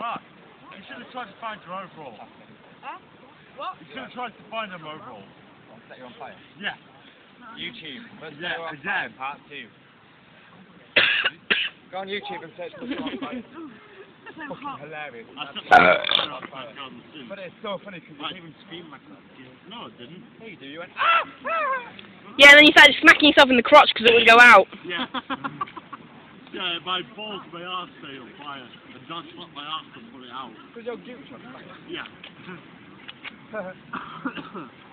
Mark, you should have tried to find your overall. Huh? What? You should have tried to find them overall. Set you on fire. Yeah. YouTube. Let's Yeah, go on again. fire, part two. Go on YouTube and search for on fire. Fucking hilarious. I took That's- my off back on the suit. But it's so funny because you Right. didn't even scream like that. No, it didn't. Yeah, you do. You went, ah! Yeah, then you started smacking yourself in the crotch because it wouldn't go out. Yeah. yeah, my balls, my arse stay on fire. And John slapped my arse and put it out. Because you're Jewish on fire. Yeah.